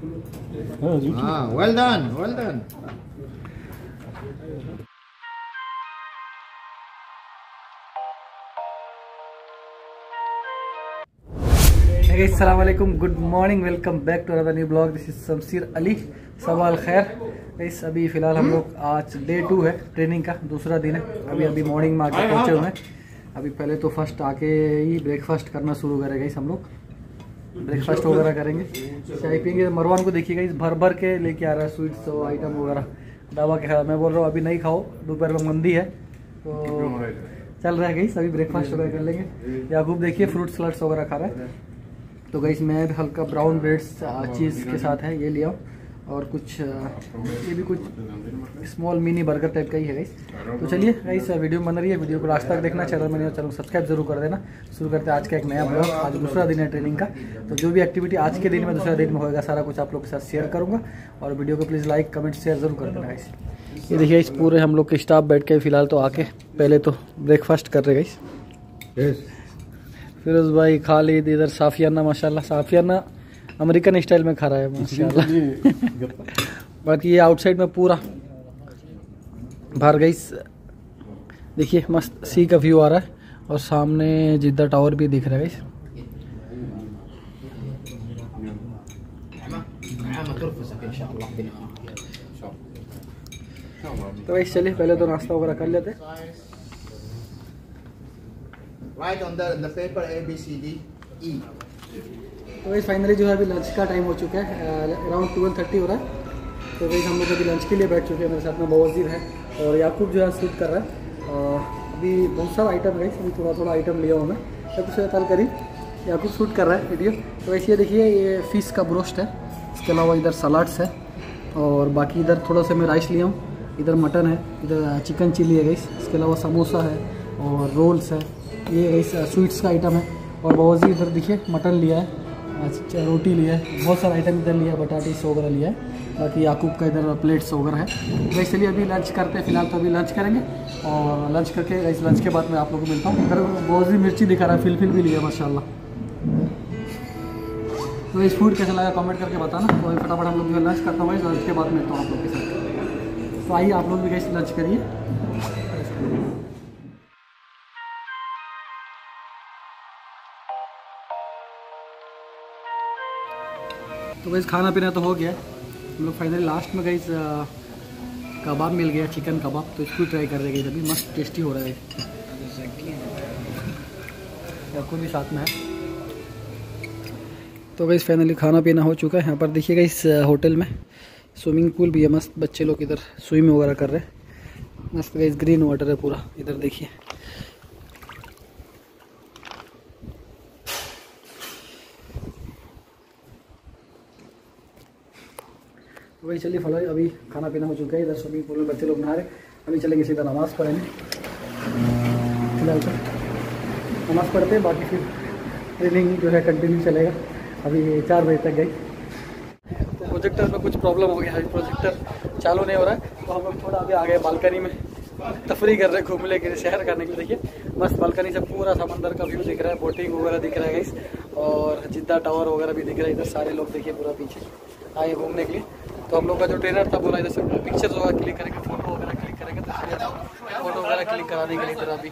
Ah, well done, well done. Aslam good morning welcome back to another new blog this is Shamsir Ali सवाल खैर इस अभी फ़िलहाल हम लोग आज डे टू है ट्रेनिंग का दूसरा दिन है। अभी अभी मॉर्निंग में आके पहुँचे हुए हैं। अभी पहले तो फ़र्स्ट आके ही ब्रेकफास्ट करना शुरू करेगा इस हम लोग। ब्रेकफास्ट वगैरह करेंगे। चाय पियेंगे। मरवान को देखिएगा, इस भर भर के लेके आ रहा है स्वीट्स और आइटम वगैरह। दवा के मैं बोल रहा हूँ, अभी नहीं खाओ। दोपहर में मंदी है तो चल रहा है गई सभी ब्रेकफास्ट वगैरह कर लेंगे। याकूब देखिए फ्रूट सलाड्स वगैरह खा रहा है। तो गई मैं हल्का ब्राउन ब्रेड चीज़ के साथ है, ये लिया और कुछ ये भी कुछ स्मॉल मिनी बर्गर टाइप का ही है गाइस तो चलिए गाइस वीडियो बन रही है। वीडियो को लास्ट तक देखना चैनल में चैनल सब्सक्राइब ज़रूर कर देना। शुरू करते हैं आज का एक नया ब्लॉग आज दूसरा दिन है ट्रेनिंग का। तो जो भी एक्टिविटी आज के दिन में दूसरा दिन में होगा सारा कुछ आप लोग के साथ शेयर करूँगा। और वीडियो को प्लीज़ लाइक कमेंट शेयर ज़रूर कर देना गाइस ये देखिए इस पूरे हम लोग के स्टाफ बैठ के फ़िलहाल तो आके पहले तो ब्रेकफास्ट कर रहे गाइस. फिरोज भाई खालिद इधर साफियाना माशाल्लाह साफियाना। अमेरिकन स्टाइल में खा रहा है माशाल्लाह बाकी ये आउटसाइड में पूरा बाहर गई देखिए मस्त सी का व्यू आ रहा है और सामने जिद्दा टावर भी दिख रहा है। तो भाई चलिए पहले तो नाश्ता वगैरह कर लेते हैं on the, the paper A, B, C, D, E. तो भाई फाइनली जो है अभी लंच का टाइम हो चुका है अराउंड ट्वेल्व थर्टी हो रहा है। तो वही हम लोग अभी लंच के लिए बैठ चुके हैं, मेरे साथ में बवजीर है और याकूब जो है शूट कर रहा है। अभी बहुत सारा आइटम है अभी थोड़ा थोड़ा आइटम लिया हूँ मैं। सब कुछ ताल करी। याकूब शूट कर रहा है वीडियो तो वैसे ये देखिए, ये फ़िश का ब्रोस्ट है। इसके अलावा इधर सलाड्स है और बाकी इधर थोड़ा सा मैं राइस लिया हूँ। इधर मटन है, इधर चिकन चिली है गई इसके अलावा समोसा है और रोल्स है। ये गई स्वीट्स का आइटम है। और बावजी इधर देखिए मटन लिया है। अच्छा रोटी लिया है? बहुत सारा आइटम इधर लिया है बटाटीस वगैरह लिया है। बाकी याकूब का इधर प्लेट्स वगैरह है। वैसे चलिए अभी लंच करते हैं, फ़िलहाल तो अभी लंच करेंगे। और लंच करके इस लंच के बाद मैं आप लोगों को मिलता हूँ। इधर बहुत मिर्ची दिखा रहा है, फिलफिल भी लिया माशाल्लाह। तो इस फ़ूड कैसा लगा कमेंट करके बताना। तो फटाफट हम लोग लंच करता हूँ लंच के बाद मिलता हूँ आप लोग के साथ। तो आइए आप लोग भी कैसे लंच करिए। तो वैसे खाना पीना तो हो गया। हम लोग फाइनली लास्ट में गई कबाब मिल गया चिकन कबाब। तो इसको ट्राई कर रहे अभी मस्त टेस्टी हो रहा है। आपको भी साथ में है। तो गई फाइनली खाना पीना हो चुका है। यहाँ पर देखिएगा इस होटल में। स्विमिंग पूल भी है, मस्त बच्चे लोग इधर स्विम वगैरह कर रहे हैं। मस्त गई ग्रीन वाटर है पूरा। इधर देखिए। तो वही चलिए फल अभी खाना पीना हो चुका है, इधर स्विमिंग पूल में बच्चे लोग नहा रहे अभी चलेंगे सीधा नमाज़ पढ़ेंगे फ़िलहाल तो नमाज़ पढ़ते हैं, बाकी फिर ट्रेनिंग जो है कंटिन्यू चलेगा। अभी चार बजे तक गई तो प्रोजेक्टर में कुछ प्रॉब्लम हो गया है प्रोजेक्टर चालू नहीं हो रहा है। तो हम लोग थोड़ा आगे आ गए बालकनी में तफरी कर रहे घूमने के लिए शहर करने के लिए। देखिए, मस्त बालकनी से पूरा समंदर का व्यू दिख रहा है, बोटिंग वगैरह दिख रहा है गाइस और जिद्दा टावर वगैरह भी दिख रहा है, इधर सारे लोग देखिए पूरा पीछे आए घूमने के लिए। तो हम लोग का जो ट्रेनर था बोला इधर से पिक्चर्स वगैरह क्लिक करेंगे फोटो वगैरह क्लिक करेंगे तो इसलिए फोटो वगैरह क्लिक कराने के लिए इधर अभी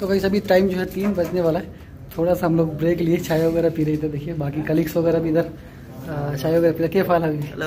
तो भाई अभी टाइम जो है तीन बजने वाला है थोड़ा सा हम लोग ब्रेक लिए चाय वगैरह पी रहे थे देखिए बाकी कलीग्स वगैरह भी इधर आ, चाय वगैरह पी रहे क्या हाल है हेलो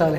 साले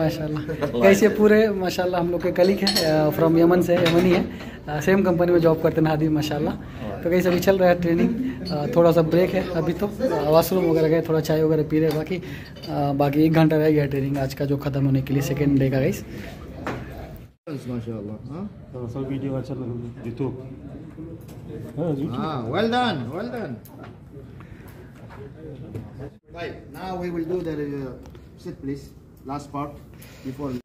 माशाल्लाह कैसे पूरे माशाल्लाह हम लोग के कलीग हैं फ्रॉम यमन से यमनी है सेम कंपनी में जॉब करते हैं हादी माशाल्लाह तो कैसे अभी चल रहा है ट्रेनिंग थोड़ा सा ब्रेक है अभी तो वाशरूम वगैरह गए थोड़ा चाय वगैरह पी रहे बाकी आ, बाकी एक घंटा रह गया ट्रेनिंग आज का जो ख़त्म होने के लिए सेकेंड डे का गई. हाँ? हाँ, right, now we will do the uh, sit please, last part before.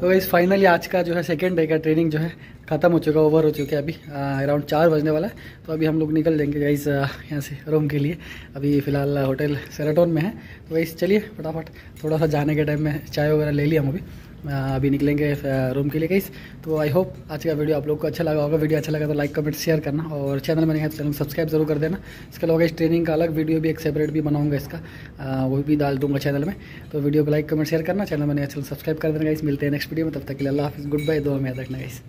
तो इस फाइनली आज का जो है सेकेंड डे का ट्रेनिंग जो है ख़त्म हो चुका ओवर हो चुका है अभी अराउंड चार बजने वाला है तो अभी हम लोग निकल जाएंगे गाइस यहाँ से रूम के लिए अभी फ़िलहाल होटल सेराटोन में है तो गाइस चलिए फटाफट थोड़ा सा जाने के टाइम में चाय वगैरह ले लिया हम अभी अ, अभी निकलेंगे रूम के लिए गाइस तो आई होप आज का वीडियो आप लोग को अच्छा लगा होगा. वीडियो अच्छा लगा तो लाइक कमेंट शेयर करना. और चैनल है तो चैनल सब्सक्राइब ज़रूर कर देना. इसके अलावा इस ट्रेनिंग का अलग वीडियो भी एक सेपरेट भी बनाऊँगा इसका. वो भी डाल दूँगा चैनल में. तो वीडियो को लाइक कमेंट शेयर करना. चैनल है चैनल सब्सक्राइब कर देना गाइस मिलते हैं नेक्स्ट वीडियो में. तब तक के लिए अल्लाह हाफिज़. गुड बाय दो में रखना गाइस